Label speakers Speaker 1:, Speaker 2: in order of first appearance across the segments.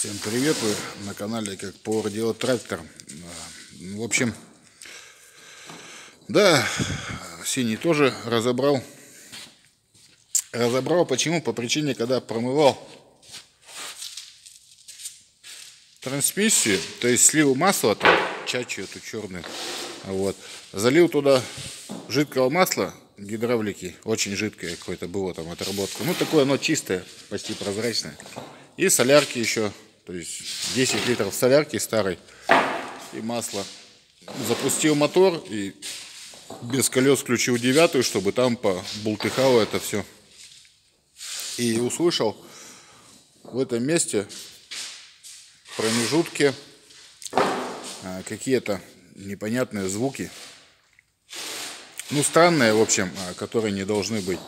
Speaker 1: Всем привет, вы на канале как повар делает трактор. В общем, да, синий тоже разобрал. Разобрал почему? По причине, когда промывал трансмиссию, то есть слил масло, там, чачу эту черную, вот, залил туда жидкого масла, гидравлики, очень жидкое какое-то было там отработка. Ну, такое оно чистое, почти прозрачное. И солярки еще, то есть 10 литров солярки старой и масло. Запустил мотор и без колес включил девятую, чтобы там по бултыхало это все. И услышал в этом месте промежутке а, какие-то непонятные звуки ну, странные, в общем, а, которые не должны быть.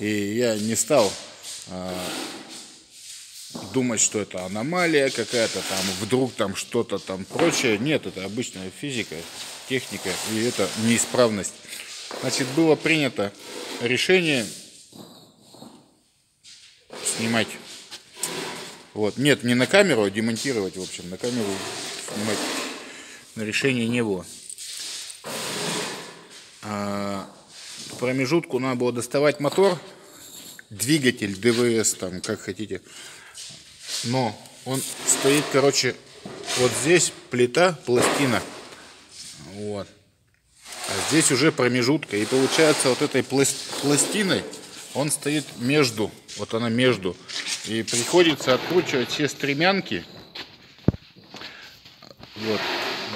Speaker 1: И я не стал э, думать, что это аномалия какая-то, там вдруг там что-то там прочее. Нет, это обычная физика, техника, и это неисправность. Значит, было принято решение снимать. Вот. Нет, не на камеру, а демонтировать, в общем. На камеру снимать на решение не было. А, промежутку надо было доставать мотор, двигатель, ДВС, там, как хотите. Но он стоит, короче, вот здесь плита, пластина. Вот. А здесь уже промежутка. И получается вот этой пластиной он стоит между. Вот она между. И приходится откручивать все стремянки. Вот.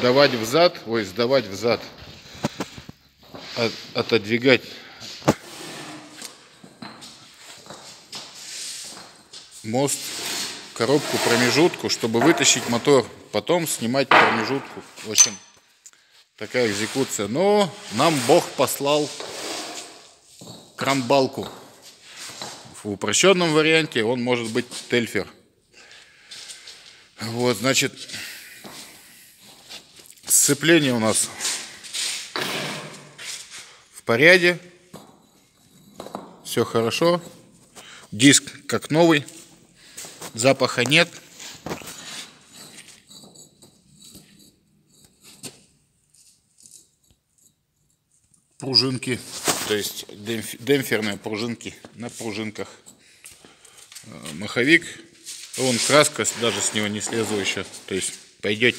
Speaker 1: Давать взад, ой, сдавать взад от, отодвигать мост, коробку, промежутку, чтобы вытащить мотор. Потом снимать промежутку. В общем, такая экзекуция. Но нам Бог послал крамбалку. В упрощенном варианте он может быть тельфер. Вот, значит, сцепление у нас порядке. Все хорошо. Диск как новый. Запаха нет. Пружинки, то есть демпферные пружинки на пружинках. Э, маховик, он краска даже с него не слезла еще, то есть пойдет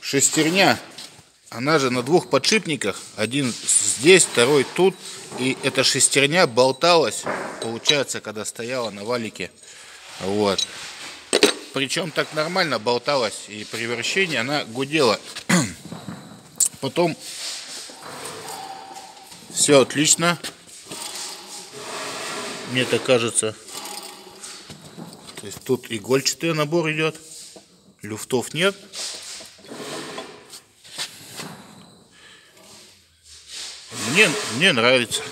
Speaker 1: шестерня, она же на двух подшипниках, один здесь, второй тут, и эта шестерня болталась, получается, когда стояла на валике, вот. Причем так нормально болталась, и при вращении она гудела. Потом все отлично, мне так кажется. То есть тут игольчатый набор идет, люфтов нет. Мне, мне нравится.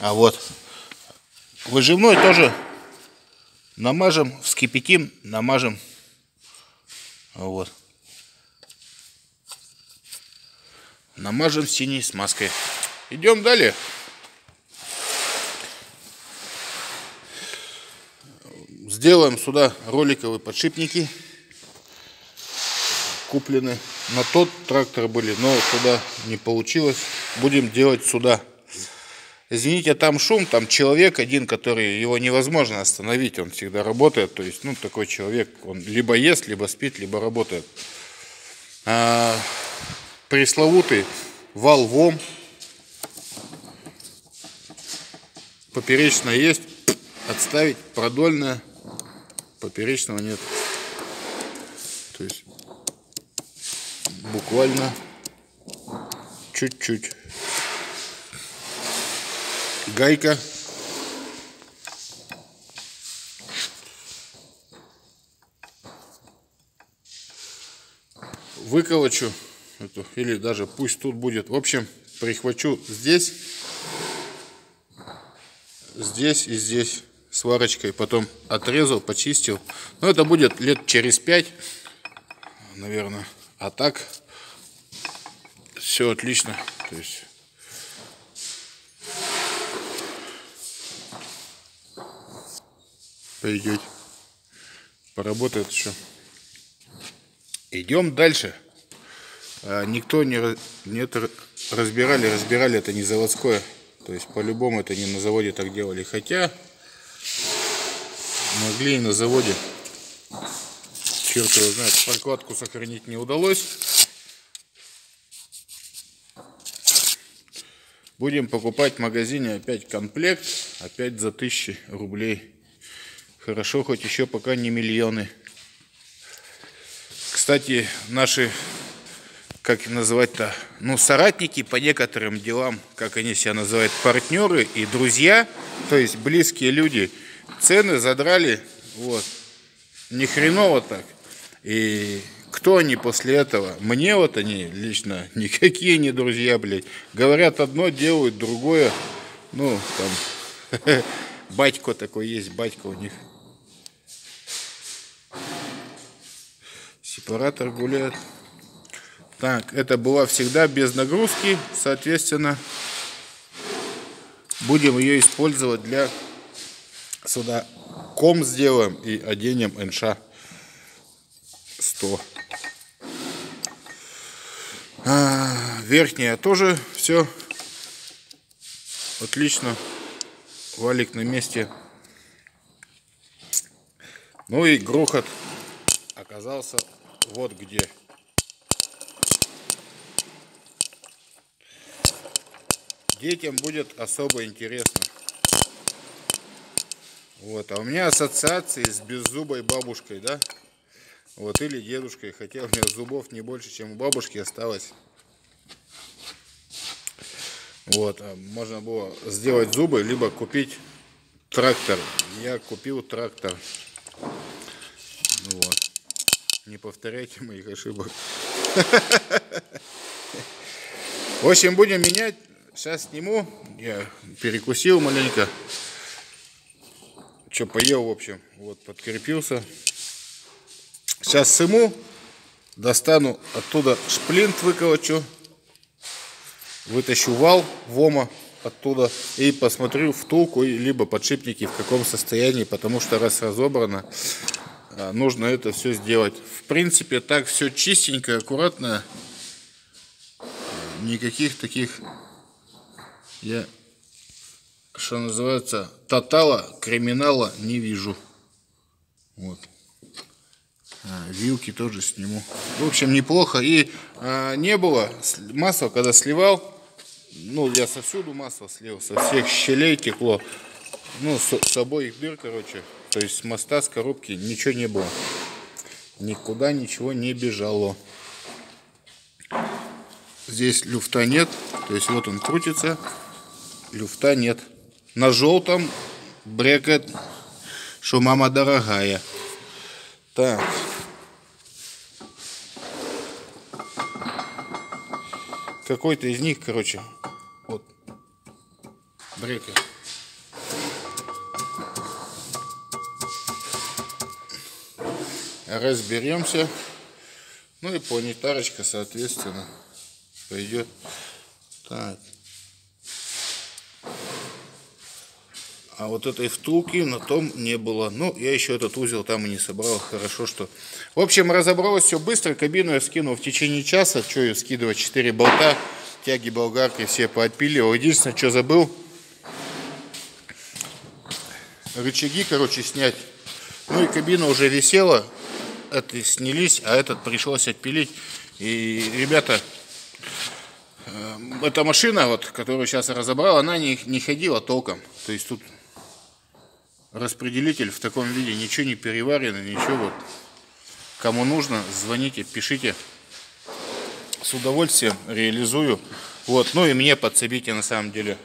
Speaker 1: А вот выжимной тоже намажем, вскипятим, намажем. Вот. Намажем синей смазкой. Идем далее. Сделаем сюда роликовые подшипники. Куплены на тот трактор были, но туда не получилось. Будем делать сюда. Извините, там шум, там человек один, который его невозможно остановить, он всегда работает. То есть, ну, такой человек, он либо ест, либо спит, либо работает. А, пресловутый вал ВОМ. Поперечная есть, отставить, продольная, поперечного нет. То есть буквально чуть-чуть. Гайка. Выколочу эту, или даже пусть тут будет. В общем, прихвачу здесь, здесь и здесь сварочкой. Потом отрезал, почистил. Но это будет лет через пять, наверное. А так все отлично. То есть пойдет. Поработает еще. Идем дальше. А, никто не, не это разбирали, разбирали это не заводское. То есть по-любому это не на заводе так делали. Хотя могли и на заводе. Черт его знает, прокладку сохранить не удалось. Будем покупать в магазине опять комплект, опять за тысячи рублей. Хорошо, хоть еще пока не миллионы. Кстати, наши, как называть-то, ну, соратники по некоторым делам, как они себя называют, партнеры и друзья, то есть близкие люди, цены задрали, вот, ни хреново так. И кто они после этого? Мне вот они лично никакие не друзья, блядь. Говорят одно, делают другое. Ну, там, батько такой есть, батько у них. Сепаратор гуляет. Так, это была всегда без нагрузки, соответственно, будем ее использовать для сюда ком сделаем и оденем НШ 100. А, верхняя тоже все отлично. Валик на месте. Ну и грохот оказался вот где. Детям будет особо интересно. Вот, а у меня ассоциации с беззубой бабушкой, да? Вот, или дедушкой, хотя у меня зубов не больше, чем у бабушки осталось. Вот, а можно было сделать зубы, либо купить трактор. Я купил трактор. Вот. Не повторяйте моих ошибок. В общем, будем менять. Сейчас сниму. Я перекусил маленько. Что, поел, в общем. Вот, подкрепился. Сейчас сыму, достану оттуда шплинт выколочу, вытащу вал ВОМа оттуда и посмотрю втулку, либо подшипники в каком состоянии, потому что раз разобрано, а, нужно это все сделать. В принципе, так все чистенько, аккуратно. Никаких таких, я, что называется, тотала, криминала не вижу. Вот. А, вилки тоже сниму. В общем, неплохо. И а, не было масла, когда сливал. Ну, я совсюду масло слил, со всех щелей текло. Ну, с, с обоих дыр, короче. То есть с моста, с коробки ничего не было. Никуда ничего не бежало. Здесь люфта нет. То есть вот он крутится. Люфта нет. На желтом брекет, что мама дорогая. Так. Какой-то из них, короче, вот, брекер. Разберемся. Ну и планетарочка, соответственно, пойдет. Так. А вот этой втулки на том не было. Ну, я еще этот узел там и не собрал. Хорошо, что... В общем, разобралось все быстро. Кабину я скинул в течение часа. Что ее скидывать? Четыре болта. Тяги болгарки все поотпиливал. Единственное, что забыл. Рычаги, короче, снять. Ну и кабина уже висела. Это снялись, а этот пришлось отпилить. И, ребята, э, эта машина, вот, которую сейчас я разобрал, она не, не ходила толком. То есть тут распределитель в таком виде, ничего не переварено, ничего. Вот. Кому нужно, звоните, пишите. С удовольствием реализую. Вот, ну и мне подсобите на самом деле.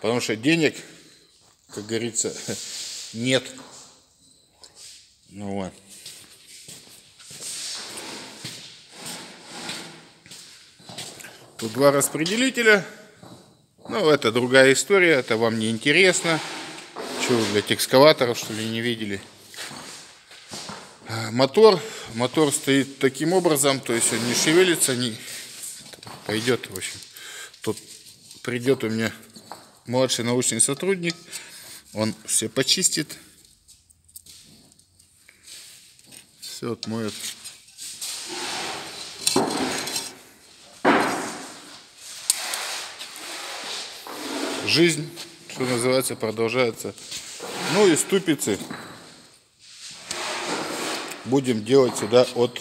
Speaker 1: Потому что денег, как говорится, нет. Ну вот. Тут два распределителя. Ну, это другая история, это вам не интересно. Что блядь, экскаваторов, что ли, не видели? А, мотор. Мотор стоит таким образом, то есть он не шевелится, не пойдет, в общем. Тут придет у меня младший научный сотрудник, он все почистит, Все отмоет. Жизнь, что называется, продолжается. Ну и ступицы будем делать сюда от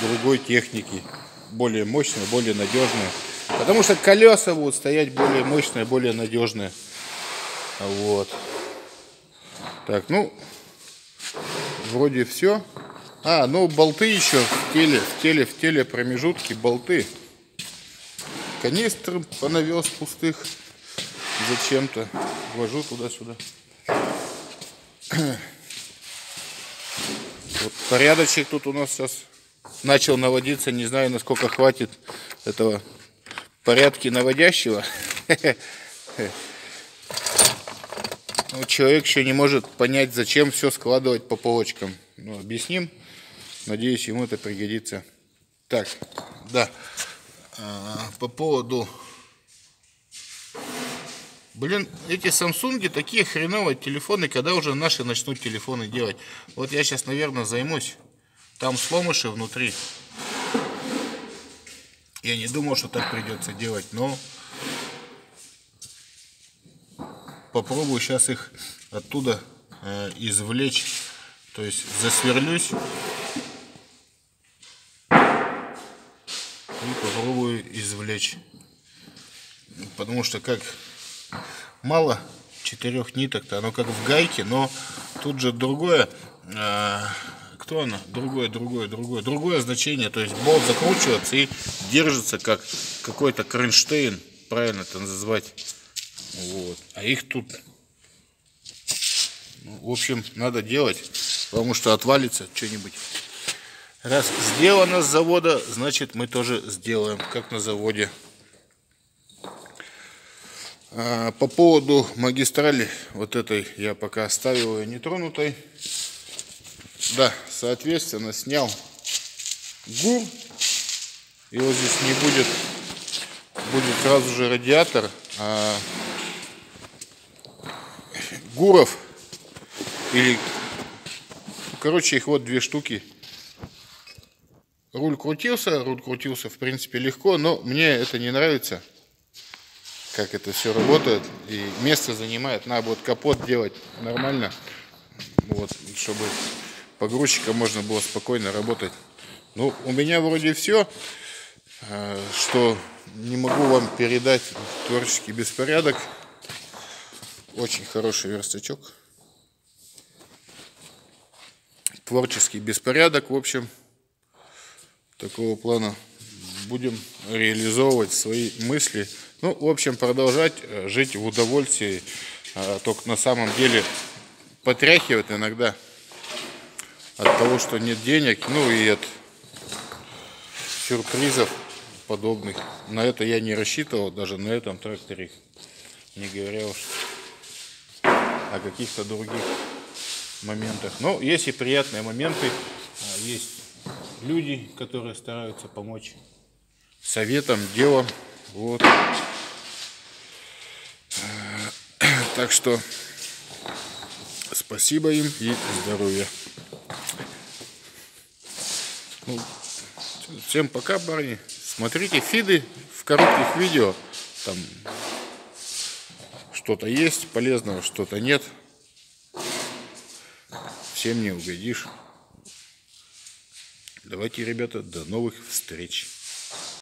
Speaker 1: другой техники. Более мощной, более надежной. Потому что колеса будут стоять более мощные, более надежные. Вот. Так, ну, вроде все. А, ну болты еще в теле, в теле, в теле промежутки, болты. Канистры понавез пустых зачем-то. Вожу туда-сюда. Вот порядочек тут у нас сейчас начал наводиться. Не знаю, насколько хватит этого порядки наводящего. Вот человек еще не может понять, зачем все складывать по полочкам. Ну, объясним. Надеюсь, ему это пригодится. Так, да. А, по поводу... Блин, эти Самсунги такие хреновые телефоны, когда уже наши начнут телефоны делать. Вот я сейчас, наверное, займусь. Там сломыши внутри. Я не думал, что так придется делать, но попробую сейчас их оттуда э, извлечь. То есть засверлюсь и попробую извлечь. Потому что как мало четырех ниток-то, оно как в гайке, но тут же другое, э, кто оно? Другое, другое, другое, другое значение. То есть болт закручивается и держится как какой-то кронштейн, правильно это назвать. Вот. А их тут, ну, в общем, надо делать, потому что отвалится что-нибудь. Раз сделано с завода, значит мы тоже сделаем, как на заводе. А, по поводу магистрали, вот этой я пока оставил ее нетронутой. Да, соответственно, снял гур. Его здесь не будет. Будет сразу же радиатор. А гуров или короче их вот две штуки руль крутился руль крутился в принципе легко но мне это не нравится как это все работает и место занимает надо вот капот делать нормально вот чтобы погрузчиком можно было спокойно работать ну у меня вроде все э, что не могу вам передать творческий беспорядок очень хороший верстачок. Творческий беспорядок, в общем, такого плана. Будем реализовывать свои мысли. Ну, в общем, продолжать э, жить в удовольствии. А, только на самом деле потряхивает иногда от того, что нет денег, ну и от сюрпризов подобных. На это я не рассчитывал, даже на этом тракторе, не говоря уж о каких-то других моментах. Но есть и приятные моменты, а, есть люди, которые стараются помочь советом, делом. Вот. Так что спасибо им и здоровья. Ну, всем пока, парни. Смотрите фиды в коротких видео. Там что-то есть полезного, что-то нет. Всем не угодишь. Давайте, ребята, до новых встреч.